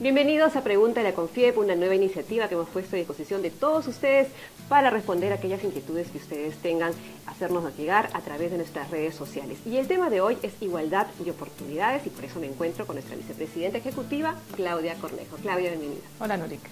Bienvenidos a Pregunta de la Confiep, una nueva iniciativa que hemos puesto a disposición de todos ustedes para responder aquellas inquietudes que ustedes tengan, hacernos llegar a través de nuestras redes sociales. Y el tema de hoy es igualdad de oportunidades y por eso me encuentro con nuestra vicepresidenta ejecutiva, Claudia Cornejo. Claudia, bienvenida. Hola, Norik.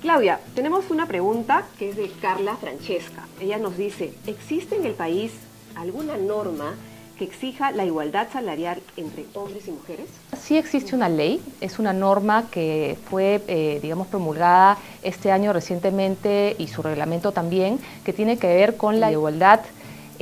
Claudia, tenemos una pregunta que es de Carla Francesca. Ella nos dice, ¿existe en el país alguna norma que exija la igualdad salarial entre hombres y mujeres? Sí existe una ley, es una norma que fue, eh, digamos, promulgada este año recientemente y su reglamento también, que tiene que ver con la igualdad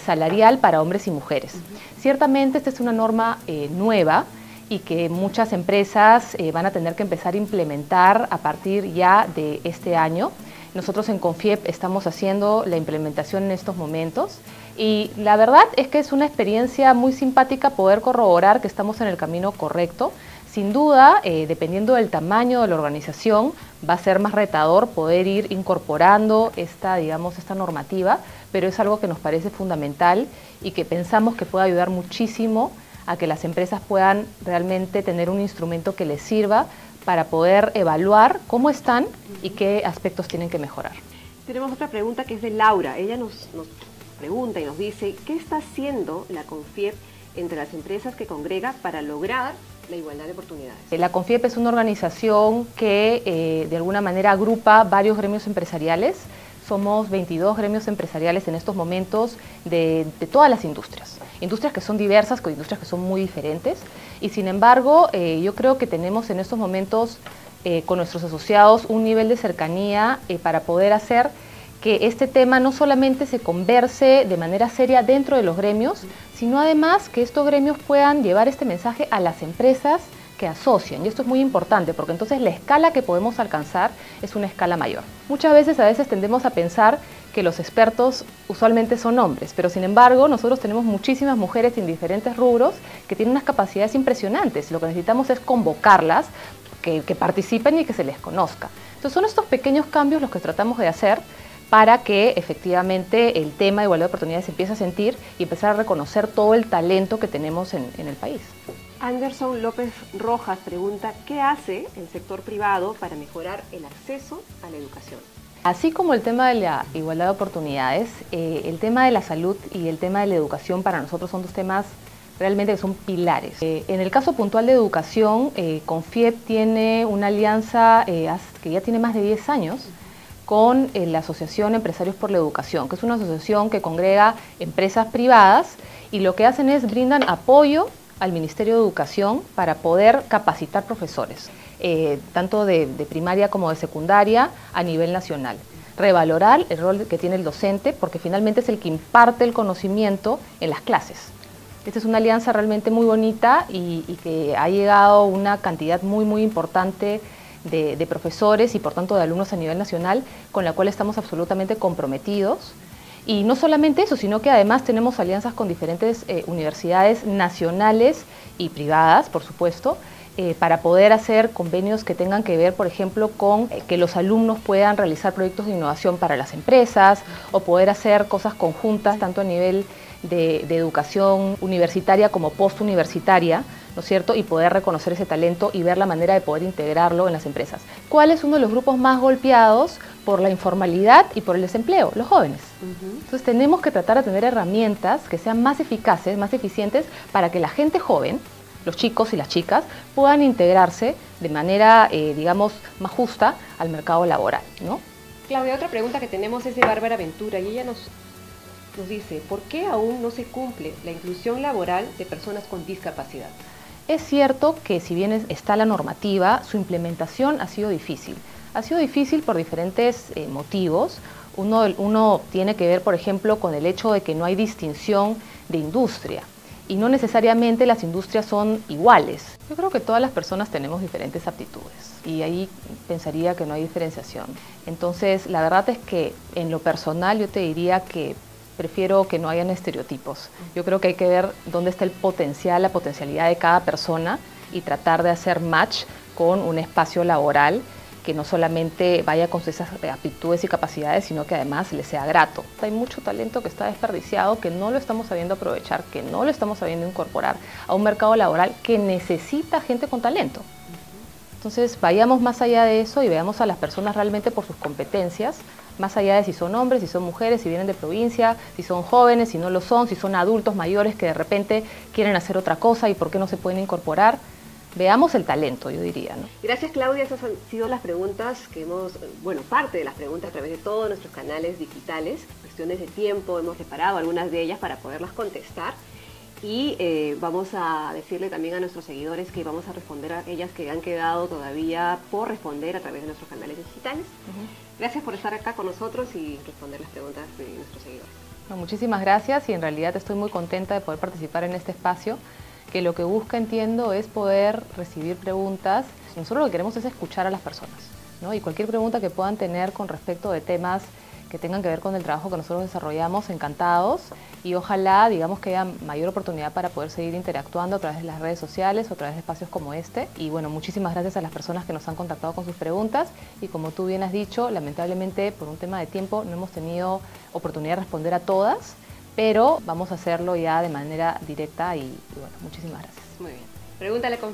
salarial para hombres y mujeres. Ciertamente esta es una norma eh, nueva y que muchas empresas eh, van a tener que empezar a implementar a partir ya de este año. Nosotros en Confiep estamos haciendo la implementación en estos momentos y la verdad es que es una experiencia muy simpática poder corroborar que estamos en el camino correcto. Sin duda, eh, dependiendo del tamaño de la organización, va a ser más retador poder ir incorporando esta, digamos, esta normativa, pero es algo que nos parece fundamental y que pensamos que puede ayudar muchísimo a que las empresas puedan realmente tener un instrumento que les sirva para poder evaluar cómo están y qué aspectos tienen que mejorar. Tenemos otra pregunta que es de Laura. Ella nos, pregunta y nos dice, ¿qué está haciendo la CONFIEP entre las empresas que congrega para lograr la igualdad de oportunidades? La CONFIEP es una organización que eh, de alguna manera agrupa varios gremios empresariales. Somos 22 gremios empresariales en estos momentos de, todas las industrias. Industrias que son diversas, con industrias que son muy diferentes. Y sin embargo, eh, yo creo que tenemos en estos momentos eh, con nuestros asociados un nivel de cercanía para poder hacer que este tema no solamente se converse de manera seria dentro de los gremios, sino además que estos gremios puedan llevar este mensaje a las empresas que asocian. Y esto es muy importante porque entonces la escala que podemos alcanzar es una escala mayor. Muchas veces a veces tendemos a pensar que los expertos usualmente son hombres, pero sin embargo nosotros tenemos muchísimas mujeres en diferentes rubros que tienen unas capacidades impresionantes. Lo que necesitamos es convocarlas, que, participen y que se les conozca. Entonces son estos pequeños cambios los que tratamos de hacer para que efectivamente el tema de igualdad de oportunidades se empiece a sentir y empezar a reconocer todo el talento que tenemos en, el país. Anderson López Rojas pregunta, ¿qué hace el sector privado para mejorar el acceso a la educación? Así como el tema de la igualdad de oportunidades, eh, el tema de la salud y el tema de la educación para nosotros son dos temas realmente que son pilares. Eh, en el caso puntual de educación, eh, Confiep tiene una alianza que ya tiene más de 10 años con eh, la Asociación Empresarios por la Educación, que es una asociación que congrega empresas privadas y lo que hacen es brindan apoyo al Ministerio de Educación para poder capacitar profesores, eh, tanto de, primaria como de secundaria a nivel nacional. Revalorar el rol que tiene el docente porque finalmente es el que imparte el conocimiento en las clases. Esta es una alianza realmente muy bonita y, y que ha llegado una cantidad muy, muy importante de, profesores y por tanto de alumnos a nivel nacional con la cual estamos absolutamente comprometidos. Y no solamente eso, sino que además tenemos alianzas con diferentes eh, universidades nacionales y privadas, por supuesto, eh, para poder hacer convenios que tengan que ver, por ejemplo, con eh, que los alumnos puedan realizar proyectos de innovación para las empresas o poder hacer cosas conjuntas, tanto a nivel de, de educación universitaria como postuniversitaria, ¿no es cierto? Y poder reconocer ese talento y ver la manera de poder integrarlo en las empresas. ¿Cuál es uno de los grupos más golpeados por la informalidad y por el desempleo? Los jóvenes. Entonces tenemos que tratar de tener herramientas que sean más eficaces, más eficientes, para que la gente joven, los chicos y las chicas, puedan integrarse de manera, eh, digamos, más justa al mercado laboral, ¿no? Claudia, otra pregunta que tenemos es de Bárbara Ventura y ella nos, nos dice, ¿por qué aún no se cumple la inclusión laboral de personas con discapacidad? Es cierto que si bien está la normativa, su implementación ha sido difícil. Ha sido difícil por diferentes eh, motivos. Uno, uno tiene que ver, por ejemplo, con el hecho de que no hay distinción de industria y no necesariamente las industrias son iguales. Yo creo que todas las personas tenemos diferentes aptitudes y ahí pensaría que no hay diferenciación. Entonces, la verdad es que en lo personal yo te diría que prefiero que no hayan estereotipos. Yo creo que hay que ver dónde está el potencial, la potencialidad de cada persona y tratar de hacer match con un espacio laboral que no solamente vaya con esas aptitudes y capacidades, sino que además le sea grato. Hay mucho talento que está desperdiciado, que no lo estamos sabiendo aprovechar, que no lo estamos sabiendo incorporar a un mercado laboral que necesita gente con talento. Entonces vayamos más allá de eso y veamos a las personas realmente por sus competencias, más allá de si son hombres, si son mujeres, si vienen de provincia, si son jóvenes, si no lo son, si son adultos mayores que de repente quieren hacer otra cosa y por qué no se pueden incorporar. Veamos el talento, yo diría. ¿no? Gracias Claudia, esas han sido las preguntas que hemos, bueno, parte de las preguntas a través de todos nuestros canales digitales, cuestiones de tiempo, hemos preparado algunas de ellas para poderlas contestar. Y eh, vamos a decirle también a nuestros seguidores que vamos a responder a aquellas que han quedado todavía por responder a través de nuestros canales digitales. Gracias por estar acá con nosotros y responder las preguntas de nuestros seguidores. muchísimas gracias y en realidad estoy muy contenta de poder participar en este espacio que lo que busca, entiendo, es poder recibir preguntas. Nosotros lo que queremos es escuchar a las personas, ¿no? Y cualquier pregunta que puedan tener con respecto de temas que tengan que ver con el trabajo que nosotros desarrollamos, encantados y ojalá digamos que haya mayor oportunidad para poder seguir interactuando a través de las redes sociales o a través de espacios como este. Y bueno, muchísimas gracias a las personas que nos han contactado con sus preguntas y como tú bien has dicho, lamentablemente por un tema de tiempo no hemos tenido oportunidad de responder a todas, pero vamos a hacerlo ya de manera directa y, bueno, muchísimas gracias. Muy bien. Pregúntale con